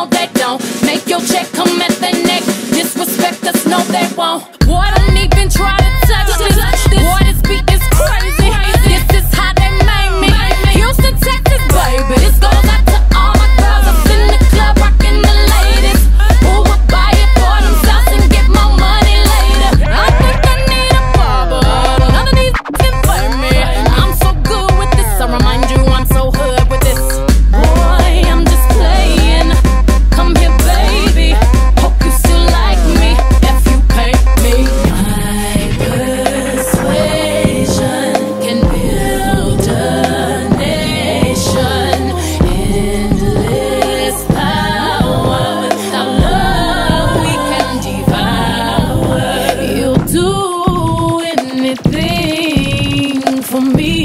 no they don't. Make your check come at their neck. Disrespect us, no they won't. For me.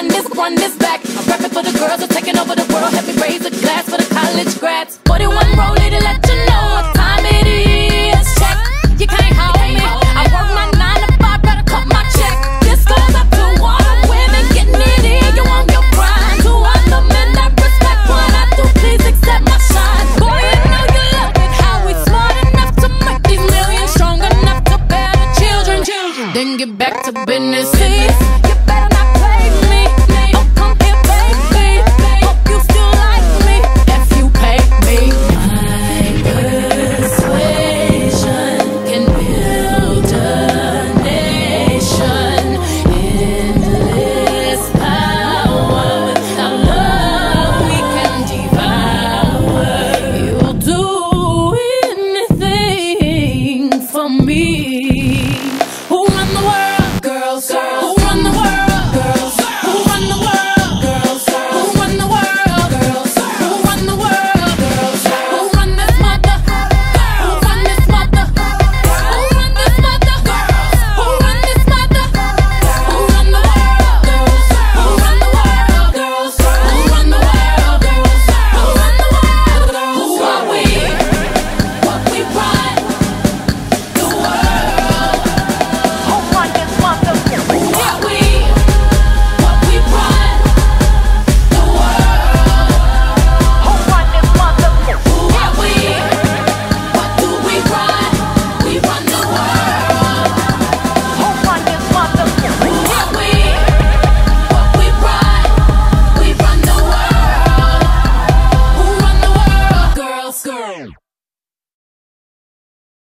Run this, run this back. I'm rapping for the girls are taking over the world. Help me raise a glass for the college grads. 41 rolling to let you know what time it is. Check, you can't hold me. I work my nine to five, better cut my check. This goes up to all the women getting it in. You want your grind. To all the men that respect what I do, please accept my shine. Boy, you know you love it. How we smart enough to make these millions strong enough to bear the children. Then get back to business.